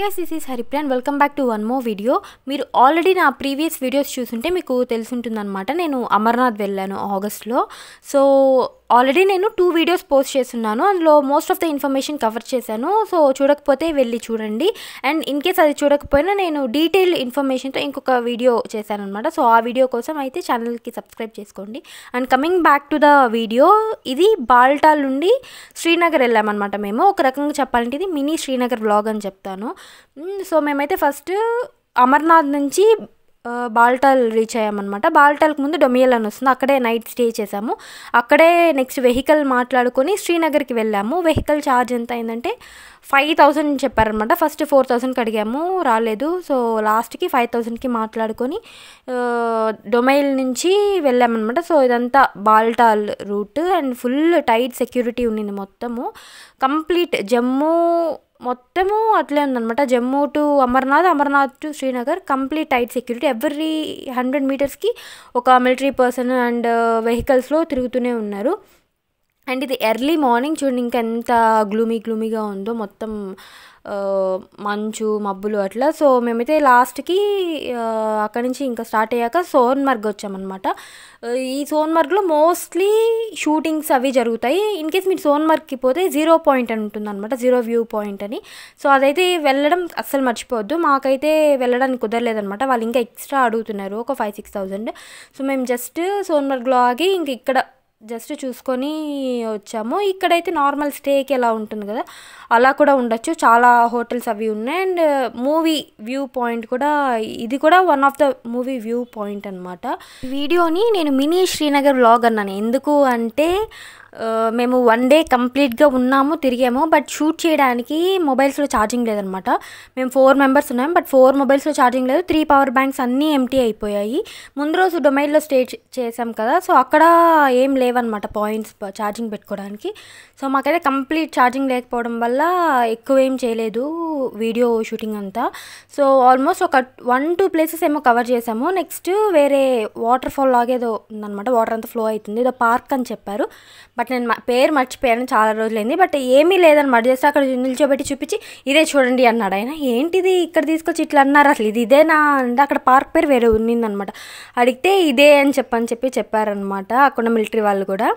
Guys this is హరిప్రియాన్ welcome back to one more video మీరు already నా previous videos చూసుంటే మీకు తెలుసుంటుందన్నమాట. నేను అమర్నాథ్ వెళ్ళాను ఆగస్ట్లో. సో ఆల్రెడీ నేను టూ వీడియోస్ పోస్ట్ చేస్తున్నాను. అందులో most of the information cover చేశాను. సో చూడకపోతే వెళ్ళి చూడండి. అండ్ ఇన్ కేస్ అది చూడకపోయినా నేను డీటెయిల్ ఇన్ఫర్మేషన్తో ఇంకొక వీడియో చేశాను అనమాట సో ఆ వీడియో కోసం అయితే ఛానల్కి సబ్స్క్రైబ్ చేసుకోండి. And coming back to the video ఇది బాల్టాల్ నుండి శ్రీనగర్ వెళ్ళామన్నమాట మేము. ఒక రకంగా చెప్పాలంటే ఇది మినీ శ్రీనగర్ వ్లాగ్ అని చెప్తాను. సో మేమైతే ఫస్ట్ అమర్నాథ్ నుంచి బాల్టాల్ రీచ్ అయ్యామన్నమాట. బాల్టాల్కి ముందు డొమియల్ అని వస్తుంది. అక్కడే నైట్ స్టే చేసాము అక్కడే నెక్స్ట్ వెహికల్ మాట్లాడుకొని శ్రీనగర్కి వెళ్ళాము. వెహికల్ ఛార్జ్ ఎంత అయిందంటే ఫైవ్ థౌసండ్ చెప్పారనమాట ఫస్ట్ ఫోర్ థౌసండ్కి అడిగాము రాలేదు. సో లాస్ట్కి ఫైవ్ థౌసండ్కి మాట్లాడుకొని డొమైల్ నుంచి వెళ్ళామన్నమాట. సో ఇదంతా Baltal route. And full tight security ఉండింది మొత్తము. కంప్లీట్ జమ్మూ మొత్తము అట్లే ఉందన్నమాట. Jammu to Amarnath Amarnath to Srinagar complete tight security. Every hundred మీటర్స్కి ఒక మిలిటరీ పర్సన్ అండ్ వెహికల్స్లో తిరుగుతూనే ఉన్నారు. అండ్ ఇది ఎర్లీ మార్నింగ్ చూడండి ఇంకా ఎంత గ్లూమీ గ్లూమీగా ఉందో మొత్తం మంచు మబ్బులు అట్లా. సో మేమైతే లాస్ట్కి అక్కడి నుంచి ఇంకా స్టార్ట్ అయ్యాక సోన్మర్గ్ వచ్చామన్నమాట. ఈ సోన్మర్గ్లో మోస్ట్లీ షూటింగ్స్ అవి జరుగుతాయి. ఇన్ కేస్ మీరు సోన్మర్గ్కి పోతే జీరో పాయింట్ అని ఉంటుందన్నమాట. జీరో వ్యూ పాయింట్ అని. సో అదైతే వెళ్ళడం అస్సలు మర్చిపోవద్దు. మాకైతే వెళ్ళడానికి కుదరలేదనమాట వాళ్ళు ఇంకా ఎక్స్ట్రా అడుగుతున్నారు. ఒక ఫైవ్ సిక్స్ థౌజండ్. సో మేము జస్ట్ సోన్మర్గ్లో ఆగి ఇంక ఇక్కడ జస్ట్ చూసుకొని వచ్చాము. ఇక్కడైతే నార్మల్ స్టేకి ఎలా ఉంటుంది కదా అలా కూడా ఉండొచ్చు. చాలా హోటల్స్ అవి ఉన్నాయి. అండ్ మూవీ వ్యూ పాయింట్ కూడా ఇది కూడా one of the movie view point అనమాట వీడియోని నేను మినీ శ్రీనగర్ బ్లాగ్ అన్నాను. ఎందుకు అంటే మేము వన్ డే కంప్లీట్గా ఉన్నాము తిరిగాము. బట్ షూట్ చేయడానికి మొబైల్స్లో ఛార్జింగ్ లేదనమాట. మేము ఫోర్ మెంబర్స్ ఉన్నాం బట్ ఫోర్ మొబైల్స్లో ఛార్జింగ్ లేదు. త్రీ పవర్ బ్యాంక్స్ అన్నీ ఎంటీ అయిపోయాయి. ముందు రోజు డొమైన్లో స్టే చేసాం కదా. సో అక్కడ ఏం లేవన్నమాట పాయింట్స్ ఛార్జింగ్ పెట్టుకోవడానికి. సో మాకైతే కంప్లీట్ ఛార్జింగ్ లేకపోవడం వల్ల ఎక్కువ ఏం చేయలేదు వీడియో షూటింగ్ అంతా. సో ఆల్మోస్ట్ ఒక వన్ టూ ప్లేసెస్ ఏమో కవర్ చేసాము నెక్స్ట్ వేరే వాటర్ ఫాల్ లాగేదో ఉందన్నమాట వాటర్ అంతా ఫ్లో అవుతుంది. ఏదో పార్క్ అని చెప్పారు. బట్ నేను పేరు మర్చిపోయాను చాలా రోజులైంది. బట్ ఏమీ లేదన్నమాట జస్ట్ అక్కడ నిల్చోబెట్టి చూపించి ఇదే చూడండి అన్నాడు ఆయన. ఏంటిది ఇక్కడ తీసుకొచ్చి ఇట్లా అన్నారు అసలు? ఇది ఇదేనా అంటే అక్కడ పార్క్ పేరు వేరే ఉన్నిందనమాట. అడిగితే ఇదే అని చెప్పని చెప్పి చెప్పారనమాట అక్కడ మిలిటరీ వాళ్ళు కూడా.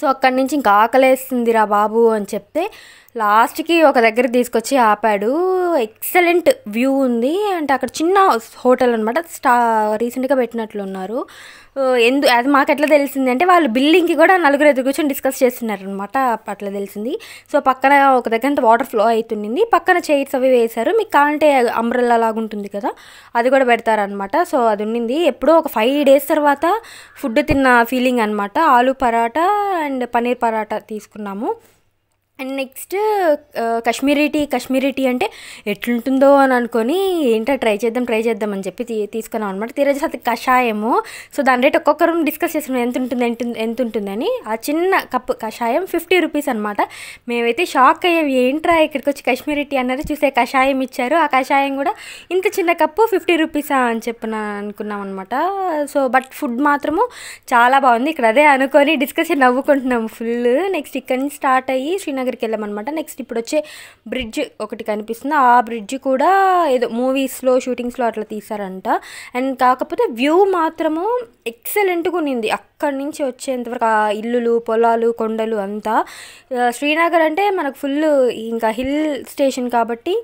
సో అక్కడి నుంచి ఇంకా ఆకలేస్తుందిరా బాబు అని చెప్తే లాస్ట్కి ఒక దగ్గర తీసుకొచ్చి ఆపాడు. ఎక్సలెంట్ వ్యూ ఉంది. అంటే అక్కడ చిన్న హోటల్ అనమాట స్టా రీసెంట్గా పెట్టినట్లున్నారు ఉన్నారు. ఎందు అది మాకు ఎట్లా తెలిసింది అంటే వాళ్ళు బిల్డింగ్కి కూడా నలుగురు ఎదురు కూర్చొని డిస్కస్ చేస్తున్నారనమాట అట్లా తెలిసింది. సో పక్కన ఒక దగ్గర వాటర్ ఫ్లో అవుతుంది పక్కన చైర్స్ అవి వేశారు. మీకు కావాలంటే అంబ్రెల్లా లాగా ఉంటుంది కదా అది కూడా పెడతారనమాట సో అది ఉండింది. ఎప్పుడో ఒక ఫైవ్ డేస్ తర్వాత ఫుడ్ తిన్న ఫీలింగ్ అనమాట ఆలు పరాటా అండ్ పన్నీర్ పరాటా తీసుకున్నాము. And next Kashmiri tea Kashmiri tea అంటే ఎట్లుంటుందో అని అనుకొని ఏంటో ట్రై చేద్దాం ట్రై చేద్దాం అని చెప్పి తీ తీసుకున్నాం అనమాట తీరజు అది కషాయము. సో దాని రేట్ ఒక్కొక్కరు డిస్కస్ చేస్తున్నాం ఎంత ఉంటుంది ఎంత ఎంత ఉంటుందని. ఆ చిన్న కప్పు కషాయం ఫిఫ్టీ రూపీస్ అనమాట మేమైతే షాక్ అయ్యాం ఏంట్రా ఇక్కడికి వచ్చి కాశ్మీరీ టీ అన్నారు చూసే కషాయం ఇచ్చారు. ఆ కషాయం కూడా ఇంత చిన్న కప్పు ఫిఫ్టీ రూపీసా అని చెప్పిన అనుకున్నాం అనమాట సో బట్ ఫుడ్ మాత్రము చాలా బాగుంది. ఇక్కడ అదే అనుకొని డిస్కస్ నవ్వుకుంటున్నాం ఫుల్ నెక్స్ట్ ఇక్కడ నుంచి స్టార్ట్ అయ్యి దగ్గరికి వెళ్ళామన్నమాట నెక్స్ట్ ఇప్పుడు వచ్చే బ్రిడ్జ్ ఒకటి కనిపిస్తుంది. ఆ బ్రిడ్జ్ కూడా ఏదో మూవీస్లో షూటింగ్స్లో అట్లా తీసారంట అండ్ కాకపోతే వ్యూ మాత్రము ఎక్సలెంట్గా ఉన్నింది. అక్కడి నుంచి వచ్చేంతవరకు ఆ ఇల్లులు పొలాలు కొండలు అంతా. శ్రీనగర్ అంటే మనకు ఫుల్ ఇంకా హిల్ స్టేషన్ కాబట్టి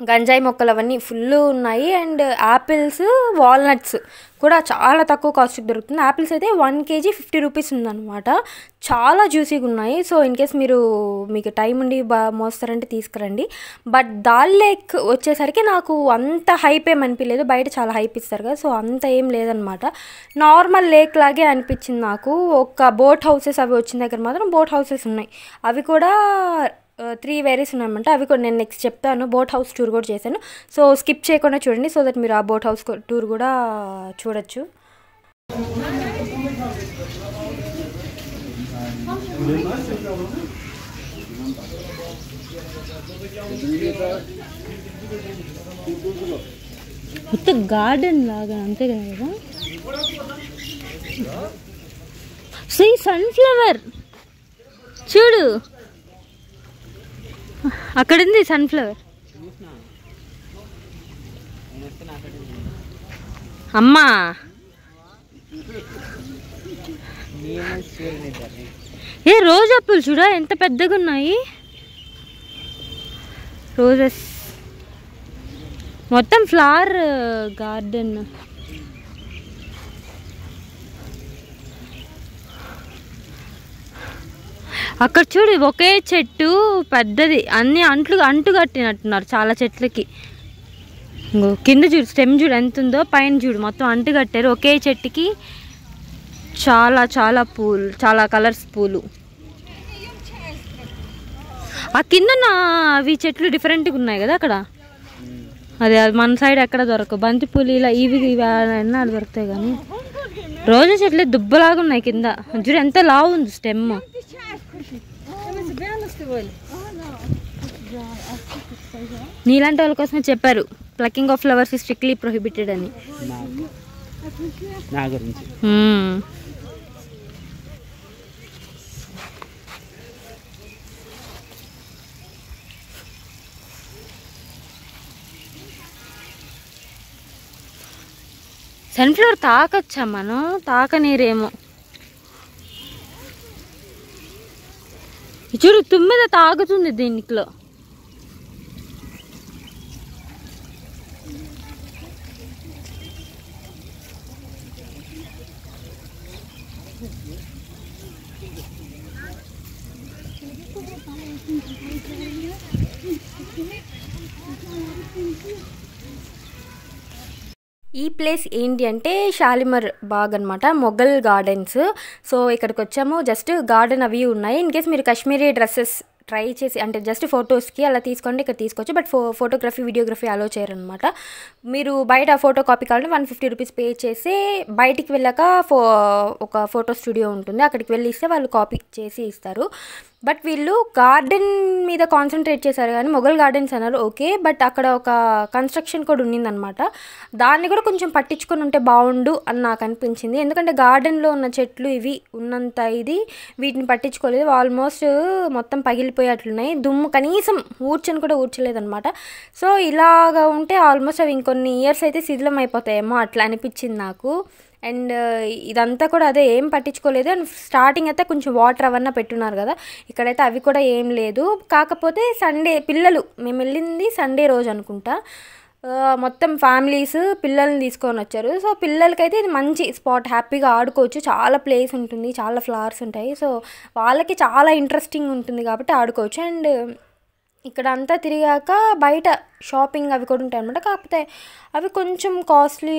గంజాయి మొక్కలు అవన్నీ ఫుల్ ఉన్నాయి. అండ్ యాపిల్స్ వాల్నట్స్ కూడా చాలా తక్కువ కాస్ట్కి దొరుకుతుంది. యాపిల్స్ అయితే వన్ కేజీ ఫిఫ్టీ రూపీస్ ఉందన్నమాట. చాలా జ్యూసీగా ఉన్నాయి. సో ఇన్ కేస్ మీరు మీకు టైం ఉండి బా మోస్తారంటే తీసుకురండి. బట్ దాల్ లేక్ వచ్చేసరికి నాకు అంత హైప్ ఏం అనిపించలేదు బయట చాలా హైప్ ఇస్తారు కదా సో అంత ఏం లేదనమాట నార్మల్ లేక్ లాగే అనిపించింది నాకు. ఒక బోట్ హౌసెస్ అవి వచ్చిన దగ్గర మాత్రం బోట్ హౌసెస్ ఉన్నాయి. అవి కూడా త్రీ వేరీస్ ఉన్నాయన్నమాట. అవి కూడా నేను నెక్స్ట్ చెప్తాను. బోట్ హౌస్ టూర్ కూడా చేశాను. సో స్కిప్ చేయకుండా చూడండి. సో దట్ మీరు ఆ బోట్ హౌస్ టూర్ కూడా చూడొచ్చు. మొత్తం గార్డెన్ లాగా అంతే కదా? శ్రీ సన్ఫ్లవర్! చూడు! అక్కడ ఉంది సన్ఫ్లవర్. అమ్మా. ఏ రోజు అప్పులు చూడ ఎంత పెద్దగా ఉన్నాయి రోజెస్. మొత్తం ఫ్లవర్ గార్డెన్. అక్కడ చూడు ఒకే చెట్టు పెద్దది. అన్ని అంట్లు అంటు కట్టినట్టున్నారు చాలా చెట్లకి. కింద చూడు స్టెమ్ చూడు ఎంత ఉందో పైన చూడు మొత్తం అంటు కట్టారు. ఒకే చెట్టుకి చాలా చాలా పూలు చాలా కలర్స్ పూలు. ఆ కింద అవి చెట్లు డిఫరెంట్గా ఉన్నాయి కదా అక్కడ? అదే అది మన సైడ్ ఎక్కడ దొరకవు. బంతి పూలు ఇలా ఇవి ఇవి అన్న దొరుకుతాయి కానీ. రోజు చెట్లు దుబ్బలాగా ఉన్నాయి కింద. చూడు ఎంత లావు ఉంది స్టెమ్. నీలాంటి వాళ్ళ కోసమే చెప్పారు. Plucking of flowers strictly prohibited అని. నా గురించి. మ్మ్. సన్ఫ్లవర్ తాకచ్చా మనం? తాకనీరేమో. చూడు తుమ్మెద తాగుతుంది దీనిలో ఈ ప్లేస్ ఏంటి అంటే షాలిమర్ బాగ్ అనమాట మొఘల్ గార్డెన్స్. సో ఇక్కడికి వచ్చాము. జస్ట్ గార్డెన్ అవి ఉన్నాయి. ఇన్ కేస్ మీరు కాశ్మీరీ డ్రెస్సెస్ ట్రై చేసి అంటే జస్ట్ ఫొటోస్కి అలా తీసుకోండి ఇక్కడ తీసుకోవచ్చు. బట్ ఫో ఫోటోగ్రఫీ వీడియోగ్రఫీ అలో చేయరనమాట మీరు బయట ఫోటో కాపీ కావాలంటే వన్ ఫిఫ్టీ రూపీస్ పే చేసి బయటికి వెళ్ళాక ఫో ఒక ఫోటో స్టూడియో ఉంటుంది. అక్కడికి వెళ్ళి ఇస్తే వాళ్ళు కాపీ చేసి ఇస్తారు. బట్ వీళ్ళు గార్డెన్ మీద కాన్సన్ట్రేట్ చేశారు కానీ మొఘల్ గార్డెన్స్ అన్నారు ఓకే బట్ అక్కడ ఒక కన్స్ట్రక్షన్ కూడా ఉన్నిందనమాట దాన్ని కూడా కొంచెం పట్టించుకొని ఉంటే బాగుండు అని నాకు అనిపించింది. ఎందుకంటే గార్డెన్లో ఉన్న చెట్లు ఇవి ఉన్నంత ఇది వీటిని పట్టించుకోలేదు. ఆల్మోస్ట్ మొత్తం పగిలిపోయేట్లున్నాయి. దుమ్ము కనీసం ఊడ్చని కూడా ఊడ్చలేదన్నమాట. సో ఇలాగా ఉంటే ఆల్మోస్ట్ అవి ఇంకొన్ని ఇయర్స్ అయితే శిథిలం అయిపోతాయేమో అట్లా అనిపించింది నాకు. అండ్ ఇదంతా కూడా అదే ఏం పట్టించుకోలేదు. అండ్ స్టార్టింగ్ అయితే కొంచెం వాటర్ అవన్నీ పెట్టున్నారు కదా. ఇక్కడైతే అవి కూడా ఏం లేదు. కాకపోతే సండే పిల్లలు మేము వెళ్ళింది సండే రోజు అనుకుంటా. మొత్తం ఫ్యామిలీస్ పిల్లల్ని తీసుకొని వచ్చారు. సో పిల్లలకైతే ఇది మంచి స్పాట్ హ్యాపీగా ఆడుకోవచ్చు. చాలా ప్లేస్ ఉంటుంది చాలా ఫ్లవర్స్ ఉంటాయి. సో వాళ్ళకి చాలా ఇంట్రెస్టింగ్ ఉంటుంది కాబట్టి ఆడుకోవచ్చు. అండ్ ఇక్కడ అంతా తిరిగాక బయట షాపింగ్ అవి కూడా ఉంటాయి అనమాట కాకపోతే అవి కొంచెం కాస్ట్లీ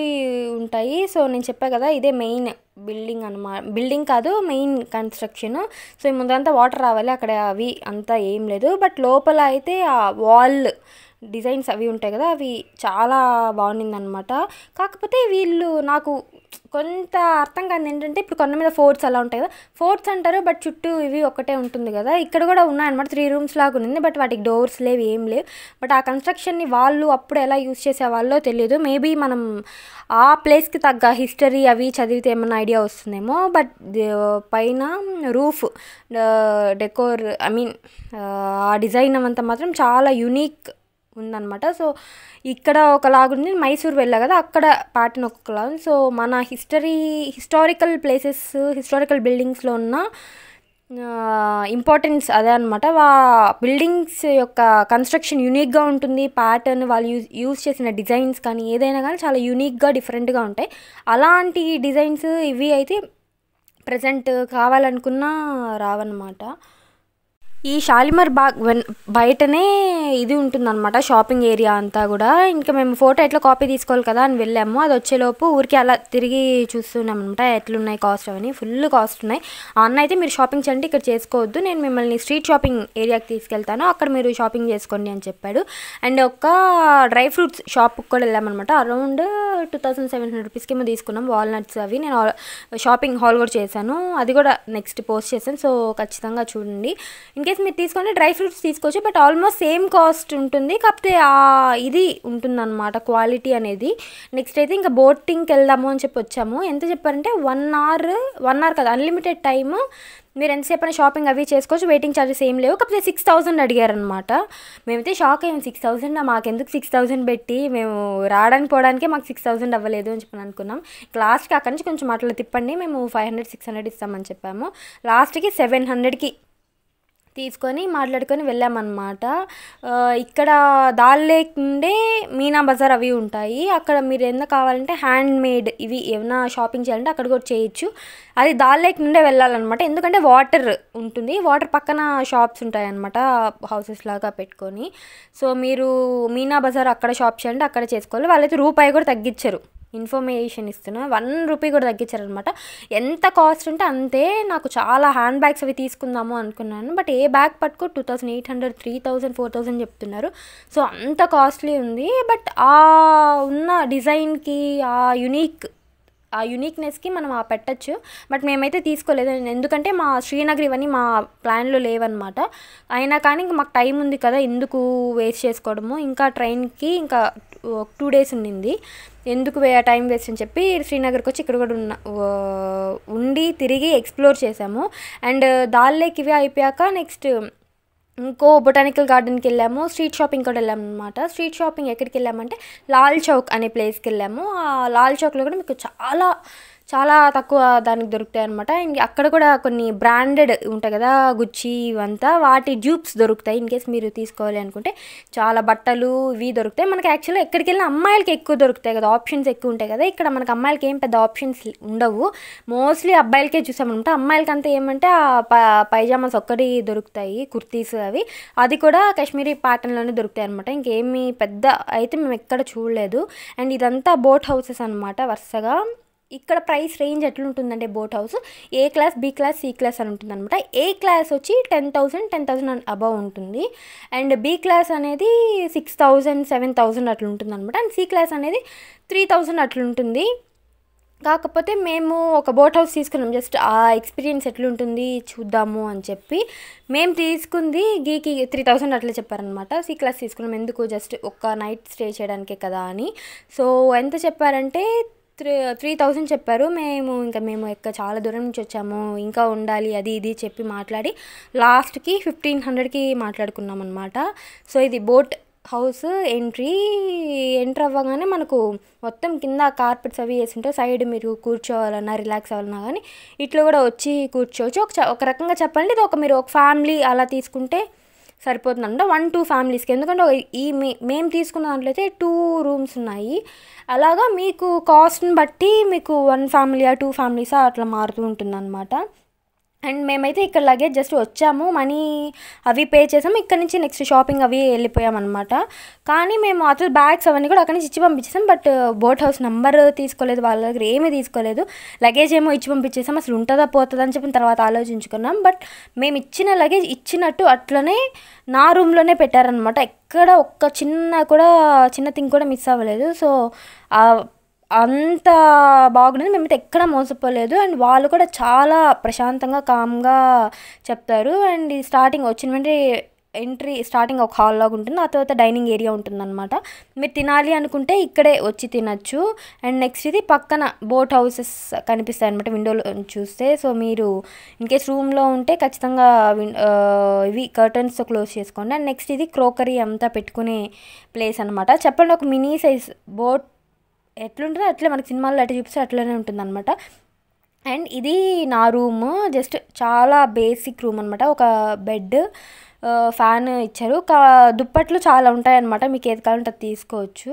ఉంటాయి. సో నేను చెప్పా కదా ఇదే మెయిన్ బిల్డింగ్ అనమాట బిల్డింగ్ కాదు మెయిన్ కన్స్ట్రక్షన్. సో ఈ ముందంతా వాటర్ రావాలి. అక్కడ అవి అంతా ఏం లేదు. బట్ లోపల అయితే ఆ వాల్ డిజైన్స్ అవి ఉంటాయి కదా అవి చాలా బాగుండిందనమాట కాకపోతే వీళ్ళు నాకు కొంత అర్థం కాదు ఏంటంటే ఇప్పుడు కొండ మీద ఫోర్ట్స్ అలా ఉంటాయి కదా. ఫోర్ట్స్ అంటారు బట్ చుట్టూ ఇవి ఒకటే ఉంటుంది కదా. ఇక్కడ కూడా ఉన్నాయన్నమాట త్రీ రూమ్స్ లాగా ఉంది బట్ వాటికి డోర్స్ లేవు ఏం లేవు. బట్ ఆ కన్స్ట్రక్షన్ని వాళ్ళు అప్పుడు ఎలా యూస్ చేసేవాళ్ళో తెలియదు. మేబీ మనం ఆ ప్లేస్కి తగ్గ హిస్టరీ అవి చదివితే ఏమైనా ఐడియా వస్తుందేమో. బట్ పైన రూఫ్ డెకోర్ ఐ మీన్ ఆ డిజైన్ అంతా మాత్రం చాలా యునీక్ ఉందన్నమాట. సో ఇక్కడ ఒకలాగుంది మైసూర్ వెళ్ళా కదా అక్కడ ప్యాటర్న్ ఒకలా ఉంది. సో మన హిస్టరీ హిస్టారికల్ ప్లేసెస్ హిస్టారికల్ బిల్డింగ్స్లో ఉన్న ఇంపార్టెన్స్ అదే అనమాట వా బిల్డింగ్స్ యొక్క కన్స్ట్రక్షన్ యూనిక్గా ఉంటుంది. ప్యాటర్న్ వాళ్ళు యూజ్ యూజ్ చేసిన డిజైన్స్ కానీ ఏదైనా కానీ చాలా యూనిక్గా డిఫరెంట్గా ఉంటాయి. అలాంటి డిజైన్స్ ఇవి అయితే ప్రజెంట్ కావాలనుకున్నా రావన్నమాట. ఈ షాలిమర్ బాగ్ వన్ బయటనే ఇది ఉంటుందన్నమాట షాపింగ్ ఏరియా అంతా కూడా. ఇంకా మేము ఫోటో ఎట్లా కాపీ తీసుకోవాలి కదా అని వెళ్ళాము. అది వచ్చేలోపు ఊరికి అలా తిరిగి చూస్తున్నాం అనమాట ఎట్లున్నాయి కాస్ట్ అవన్నీ ఫుల్ కాస్ట్ ఉన్నాయి. అన్న అయితే మీరు షాపింగ్ చేయండి ఇక్కడ చేసుకోవద్దు. నేను మిమ్మల్ని స్ట్రీట్ షాపింగ్ ఏరియాకి తీసుకెళ్తాను. అక్కడ మీరు షాపింగ్ చేసుకోండి అని చెప్పాడు. అండ్ ఒక డ్రై ఫ్రూట్స్ షాప్కి కూడా వెళ్ళామన్నమాట. Around two thousand seven hundred రూపీస్కి ఏమో తీసుకున్నాం. వాల్నట్స్ అవి. నేను షాపింగ్ హాల్ కూడా చేశాను. అది కూడా నెక్స్ట్ పోస్ట్ చేశాను. సో ఖచ్చితంగా చూడండి. ఇంకా కేస్ మీరు తీసుకొని డ్రై ఫ్రూట్స్ తీసుకోవచ్చు బట్ ఆల్మోస్ట్ సేమ్ కాస్ట్ ఉంటుంది. కాకపోతే ఇది ఉంటుందన్నమాట క్వాలిటీ అనేది. నెక్స్ట్ అయితే ఇంకా బోటింగ్కి వెళ్దాము అని చెప్పి వచ్చాము. ఎంత చెప్పారంటే వన్ అవర్ వన్ అవర్ కదా అన్లిమిటెడ్ టైమ్ మీరు ఎంతసేపు అయినా షాపింగ్ అవి చేసుకోవచ్చు. వెయిటింగ్ ఛార్జెస్ ఏం లేవు. కాకపోతే సిక్స్ థౌసండ్ అడిగారనమాట మేమైతే షాక్ అయ్యాం. సిక్స్ థౌసండ్ మాకెందుకు సిక్స్ థౌసండ్ పెట్టి మేము రావడానికి పోవడానికే మాకు సిక్స్ థౌసండ్ అవ్వలేదు అని చెప్పి అనుకున్నాం. లాస్ట్కి అక్కడి నుంచి కొంచెం అట్లా తిప్పండి. మేము ఫైవ్ హండ్రెడ్ సిక్స్ హండ్రెడ్ ఇస్తామని చెప్పాము. లాస్ట్కి సెవెన్ హండ్రెడ్కి తీసుకొని మాట్లాడుకొని వెళ్ళామన్నమాట. ఇక్కడ దాల్ లేక్ నుండే మీనా బజార్ అవి ఉంటాయి. అక్కడ మీరు ఎంత కావాలంటే హ్యాండ్ మేడ్ ఇవి ఏమైనా షాపింగ్ చేయాలంటే అక్కడ కూడా చేయొచ్చు. అది దాల్ లేక్ నుండే వెళ్ళాలన్నమాట. ఎందుకంటే వాటర్ ఉంటుంది. వాటర్ పక్కన షాప్స్ ఉంటాయి అన్నమాట హౌసెస్ లాగా పెట్టుకొని. సో మీరు మీనా బజార్ అక్కడ షాప్ చేయాలంటే అక్కడ చేసుకోవాలి. వాళ్ళైతే రూపాయి కూడా తగ్గించరు. ఇన్ఫర్మేషన్ ఇస్తున్నా. వన్ రూపీ కూడా తగ్గించారనమాట ఎంత కాస్ట్ ఉంటే అంతే. నాకు చాలా హ్యాండ్ బ్యాగ్స్ అవి తీసుకుందాము అనుకున్నాను. బట్ ఏ బ్యాగ్ పట్టుకో two thousand eight hundred three thousand four thousand చెప్తున్నారు. సో అంత కాస్ట్లీ ఉంది. బట్ ఆ ఉన్న డిజైన్కి ఆ యునీక్ ఆ యునీక్నెస్కి మనం ఆ పెట్టచ్చు. బట్ మేమైతే తీసుకోలేదు. ఎందుకంటే మా శ్రీనగర్ ఇవన్నీ మా ప్లాన్లో లేవన్నమాట. అయినా కానీ ఇంక మాకు టైం ఉంది కదా ఎందుకు వేస్ట్ చేసుకోవడము. ఇంకా ట్రైన్కి ఇంకా టూ డేస్ ఉండింది. ఎందుకు వే టైం వేస్ట్ అని చెప్పి శ్రీనగర్కి వచ్చి ఇక్కడ కూడా ఉన్న ఉండి తిరిగి ఎక్స్ప్లోర్ చేసాము అండ్ దాల్లేకి ఇవి అయిపోయాక నెక్స్ట్ ఇంకో బొటానికల్ గార్డెన్కి వెళ్ళాము. స్ట్రీట్ షాపింగ్ కూడా వెళ్ళాము అనమాట స్ట్రీట్ షాపింగ్ ఎక్కడికి వెళ్ళామంటే లాల్ చౌక్ అనే ప్లేస్కి వెళ్ళాము. ఆ లాల్ చౌక్లో కూడా మీకు చాలా చాలా తక్కువ దానికి దొరుకుతాయి అనమాట అక్కడ కూడా కొన్ని బ్రాండెడ్ ఉంటాయి కదా గుచ్చి ఇవంతా. వాటి డ్యూప్స్ దొరుకుతాయి ఇన్ కేస్ మీరు తీసుకోవాలి అనుకుంటే. చాలా బట్టలు ఇవి దొరుకుతాయి. మనకి యాక్చువల్గా ఎక్కడికి వెళ్ళిన అమ్మాయిలకి ఎక్కువ దొరుకుతాయి కదా ఆప్షన్స్ ఎక్కువ ఉంటాయి కదా. ఇక్కడ మనకి అమ్మాయిలకి ఏం పెద్ద ఆప్షన్స్ ఉండవు. మోస్ట్లీ అబ్బాయిలకే చూసామనమాట అమ్మాయిలకి అంతా ఏమంటే ఆ ప పైజామాస్ ఒక్కటి దొరుకుతాయి కుర్తీస్ అవి. అది కూడా కాశ్మీరీ ప్యాటర్న్లోనే దొరుకుతాయి అనమాట ఇంకేమీ పెద్ద అయితే మేము ఎక్కడ చూడలేదు. అండ్ ఇదంతా బోట్ హౌసెస్ అనమాట వరుసగా. ఇక్కడ ప్రైస్ రేంజ్ ఎట్లుంటుందంటే boat house. A class B class C class అని ఉంటుంది అనమాట ఏ క్లాస్ వచ్చి ten thousand ten thousand above ఉంటుంది. అండ్ బి క్లాస్ అనేది సిక్స్ థౌసండ్ సెవెన్ థౌసండ్ అట్లుంటుంది అనమాట అండ్ సి క్లాస్ అనేది త్రీ థౌసండ్ అట్లుంటుంది కాకపోతే మేము ఒక బోట్ హౌస్ తీసుకున్నాం. జస్ట్ ఆ ఎక్స్పీరియన్స్ ఎట్లుంటుంది చూద్దాము అని చెప్పి. మేము తీసుకుంది గీకి త్రీ థౌసండ్ అట్లా చెప్పారనమాట సి క్లాస్ తీసుకున్నాం. ఎందుకు? జస్ట్ ఒక్క నైట్ స్టే చేయడానికే కదా అని. సో ఎంత చెప్పారంటే త్రీ త్రీ థౌజండ్ చెప్పారు. మేము ఇంకా మేము ఎక్క చాలా దూరం నుంచి వచ్చాము. ఇంకా ఉండాలి అది ఇది చెప్పి మాట్లాడి లాస్ట్కి ఫిఫ్టీన్ హండ్రెడ్కి మాట్లాడుకున్నాం అనమాట సో ఇది బోట్ హౌస్ ఎంట్రీ ఎంటర్ అవ్వగానే మనకు మొత్తం కింద కార్పెట్స్ అవి వేసి ఉంటే సైడ్ మీరు కూర్చోవాలన్నా రిలాక్స్ అవ్వాలన్నా కానీ ఇట్లా కూడా వచ్చి కూర్చోవచ్చు. ఒక ఒక రకంగా చెప్పండి ఇది ఒక మీరు ఒక ఫ్యామిలీ అలా తీసుకుంటే సరిపోతుంది అనమాట వన్ టూ ఫ్యామిలీస్కి ఎందుకంటే ఈ మే మేము తీసుకున్న దాంట్లో అయితే టూ రూమ్స్ ఉన్నాయి. అలాగా మీకు కాస్ట్ని బట్టి మీకు వన్ ఫ్యామిలీయా టూ ఫ్యామిలీసా అట్లా మారుతూ ఉంటుంది అండ్ మేమైతే ఇక్కడ లగేజ్ జస్ట్ వచ్చాము. మనీ అవి పే చేసాము. ఇక్కడ నుంచి నెక్స్ట్ షాపింగ్ అవి వెళ్ళిపోయామన్నమాట కానీ మేము అసలు బ్యాగ్స్ అవన్నీ కూడా అక్కడి నుంచి ఇచ్చి పంపించేసాం. బట్ బోట్ హౌస్ నెంబర్ తీసుకోలేదు. వాళ్ళ దగ్గర ఏమీ తీసుకోలేదు. లగేజ్ ఏమో ఇచ్చి పంపించేసాం. అసలు ఉంటుందా పోతుందా అని చెప్పిన తర్వాత ఆలోచించుకున్నాం. బట్ మేము ఇచ్చిన లగేజ్ ఇచ్చినట్టు అట్లనే నా రూమ్లోనే పెట్టారనమాట ఎక్కడ ఒక్క చిన్న కూడా చిన్న థింగ్ కూడా మిస్ అవ్వలేదు. సో అంత బాగుంది మేమైతే ఎక్కడ మోసపోలేదు. అండ్ వాళ్ళు కూడా చాలా ప్రశాంతంగా కామ్గా చెప్తారు. అండ్ స్టార్టింగ్ వచ్చిన వెంటనే ఎంట్రీ స్టార్టింగ్ ఒక హాల్ లాగా ఉంటుంది. ఆ తర్వాత డైనింగ్ ఏరియా ఉంటుందన్నమాట. మీరు తినాలి అనుకుంటే ఇక్కడే వచ్చి తినచ్చు. అండ్ నెక్స్ట్ ఇది పక్కన బోట్ హౌసెస్ కనిపిస్తాయి అనమాట విండోలో చూస్తే. సో మీరు ఇన్ కేస్ రూమ్లో ఉంటే ఖచ్చితంగా విన్- ఇవి కర్టన్స్తో క్లోజ్ చేసుకోండి. అండ్ నెక్స్ట్ ఇది క్రోకరీ అంతా పెట్టుకునే ప్లేస్ అనమాట చెప్పండి ఒక మినీ సైజ్ బోట్ ఎట్లుంటుందో అట్లే మనకి సినిమాల్లో అట్లా చూపిస్తే అట్లనే ఉంటుంది అనమాట అండ్ ఇది నా రూమ్. జస్ట్ చాలా బేసిక్ రూమ్ అనమాట ఒక బెడ్ ఫ్యాన్ ఇచ్చారు. కా దుప్పట్లు చాలా ఉంటాయన్నమాట. మీకు ఏది కావాలంటే అది తీసుకోవచ్చు.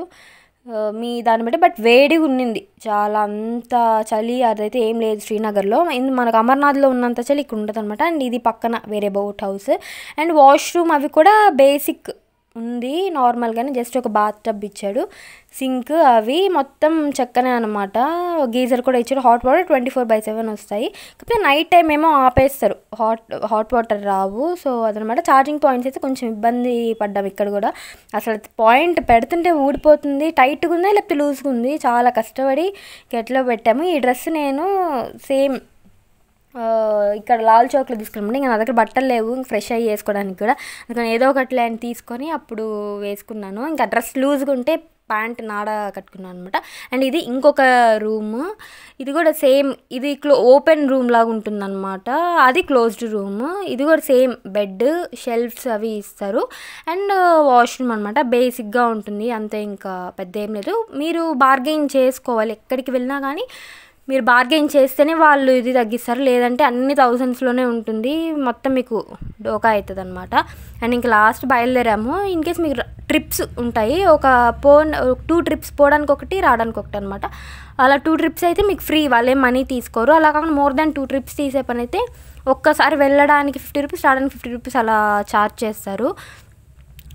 మీ దాన్ని బట్టి. బట్ వేడిగా ఉన్నింది. చాలా అంత చలి అదైతే ఏం లేదు శ్రీనగర్లో. ఇది మనకు అమర్నాథ్లో ఉన్నంత చలి ఇక్కడ ఉంటుంది అనమాట అండ్ ఇది పక్కన వేరే బోట్ హౌస్. అండ్ వాష్రూమ్ అవి కూడా బేసిక్ ఉంది. నార్మల్గానే జస్ట్ ఒక బాత్ టబ్ ఇచ్చాడు. సింక్ అవి మొత్తం చక్కనే అనమాట గీజర్ కూడా ఇచ్చాడు. Hot water twenty four by seven వస్తాయి. కాకపోతే నైట్ టైం ఏమో ఆపేస్తారు. హాట్ హాట్ వాటర్ రావు. సో అదనమాట ఛార్జింగ్ పాయింట్స్ అయితే కొంచెం ఇబ్బంది పడ్డాం ఇక్కడ కూడా. అసలు పాయింట్ పెడుతుంటే ఊడిపోతుంది. టైట్గా ఉంది? లేకపోతే లూజ్గా ఉంది? చాలా కష్టపడి ఎట్లా పెట్టాము. ఈ డ్రెస్ నేను సేమ్ ఇక్కడ లాల్ చౌక్లో తీసుకున్నామండి. ఇంకా నా దగ్గర బట్టలు లేవు. ఇంక ఫ్రెష్ అయ్యి వేసుకోవడానికి కూడా. అందుకని ఏదో ఒకటి అని తీసుకొని అప్పుడు వేసుకున్నాను. ఇంకా డ్రెస్ లూజ్గా ఉంటే ప్యాంట్ నాడ కట్టుకున్నాను అనమాట అండ్ ఇది ఇంకొక రూమ్. ఇది కూడా సేమ్ ఇది క్లో ఓపెన్ రూమ్ లాగా ఉంటుందన్నమాట. అది క్లోజ్డ్ రూమ్. ఇది కూడా సేమ్ బెడ్ షెల్ఫ్స్ అవి ఇస్తారు. అండ్ వాష్రూమ్ అనమాట బేసిక్గా ఉంటుంది. అంతే ఇంకా పెద్ద ఏం లేదు. మీరు బార్గెయిన్ చేసుకోవాలి. ఎక్కడికి వెళ్ళినా కానీ మీరు బార్గెయిన్ చేస్తేనే వాళ్ళు ఇది తగ్గిస్తారు. లేదంటే అన్ని థౌజండ్స్లోనే ఉంటుంది. మొత్తం మీకు డోకా అవుతుంది అనమాట అండ్ ఇంక లాస్ట్ బయలుదేరాము. ఇన్ కేస్ మీకు ట్రిప్స్ ఉంటాయి. ఒక పో టూ ట్రిప్స్ పోవడానికి ఒకటి రావడానికి ఒకటి అనమాట అలా టూ ట్రిప్స్ అయితే మీకు ఫ్రీ వాళ్ళే మనీ తీసుకోరు. అలా కాకుండా మోర్ దాన్ టూ ట్రిప్స్ తీసే పని అయితే ఒక్కసారి వెళ్ళడానికి ఫిఫ్టీ రూపీస్ రావడానికి ఫిఫ్టీ రూపీస్ అలా ఛార్జ్ చేస్తారు.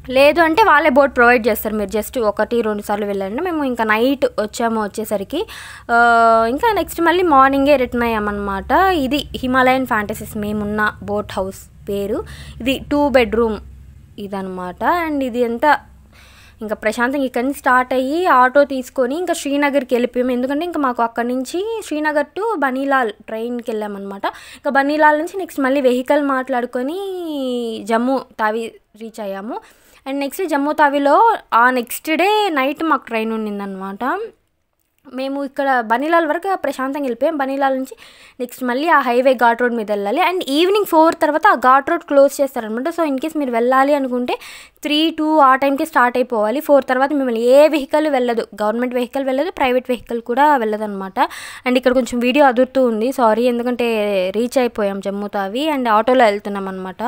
లేదు అంటే వాళ్ళే బోట్ ప్రొవైడ్ చేస్తారు. మీరు జస్ట్ ఒకటి రెండు సార్లు వెళ్ళండి. మేము ఇంకా నైట్ వచ్చాము వచ్చేసరికి ఇంకా నెక్స్ట్ మళ్ళీ మార్నింగే రిటర్న్ అయ్యామన్నమాట. ఇది హిమాలయన్ ఫ్యాంటసీస్ మేమున్న బోట్ హౌస్ పేరు. ఇది టూ బెడ్రూమ్ ఇదనమాట అండ్ ఇది ఎంత ఇంకా ప్రశాంతంగా ఇక్కడి నుంచి స్టార్ట్ అయ్యి ఆటో తీసుకొని ఇంకా శ్రీనగర్కి వెళ్ళిపోయాము ఎందుకంటే ఇంకా మాకు అక్కడి నుంచి శ్రీనగర్ టు బనీలాల్ ట్రైన్కి వెళ్ళామన్నమాట. ఇంకా బనీలాల్ నుంచి నెక్స్ట్ మళ్ళీ వెహికల్ మాట్లాడుకొని జమ్మూ తావి రీచ్ అయ్యాము. అండ్ నెక్స్ట్ జమ్మూ తావిలో ఆ నెక్స్ట్ డే నైట్ మాకు ట్రైన్ ఉండిందనమాట మేము ఇక్కడ బనీలాల్ వరకు ప్రశాంతంగా వెళ్ళిపోయాం. బనీలాల్ నుంచి నెక్స్ట్ మళ్ళీ ఆ హైవే ఘాట్ రోడ్ మీద వెళ్ళాలి. అండ్ ఈవినింగ్ ఫోర్ తర్వాత ఆ ఘాట్ రోడ్ క్లోజ్ చేస్తారనమాట సో ఇన్ కేస్ మీరు వెళ్ళాలి అనుకుంటే త్రీ టూ ఆ టైంకి స్టార్ట్ అయిపోవాలి. ఫోర్ తర్వాత మిమ్మల్ని ఏ వెహికల్ వెళ్ళదు. గవర్నమెంట్ వెహికల్ వెళ్ళదు ప్రైవేట్ వెహికల్ కూడా వెళ్ళదు అనమాట అండ్ ఇక్కడ కొంచెం వీడియో అదురుతూ ఉంది. సారీ ఎందుకంటే రీచ్ అయిపోయాం జమ్మూ అవి అండ్ ఆటోలో వెళ్తున్నాం అనమాట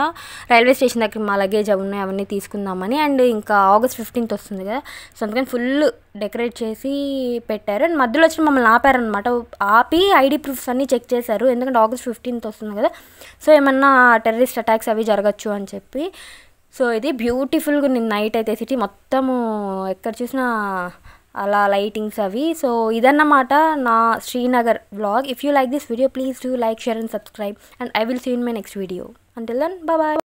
రైల్వే స్టేషన్ దగ్గర మా లగేజ్ అవి ఉన్నాయి అవన్నీ తీసుకుందామని. అండ్ ఇంకా ఆగస్ట్ ఫిఫ్టీన్త్ వస్తుంది కదా. సో అందుకని ఫుల్ డెకరేట్ చేసి పెట్టారు. అండ్ మధ్యలో వచ్చి మమ్మల్ని ఆపారనమాట ఆపి ఐడి ప్రూఫ్స్ అన్నీ చెక్ చేశారు. ఎందుకంటే ఆగస్ట్ ఫిఫ్టీన్త్ వస్తుంది కదా. సో ఏమన్నా టెర్రరిస్ట్ అటాక్స్ అవి జరగచ్చు అని చెప్పి. సో ఇది బ్యూటిఫుల్గా నేను నైట్ అయితే సిటీ మొత్తము ఎక్కడ చూసినా అలా లైటింగ్స్ అవి. సో ఇదన్నమాట నా Srinagar blog if you like this video please do like share and subscribe and I will see in my next video until then bye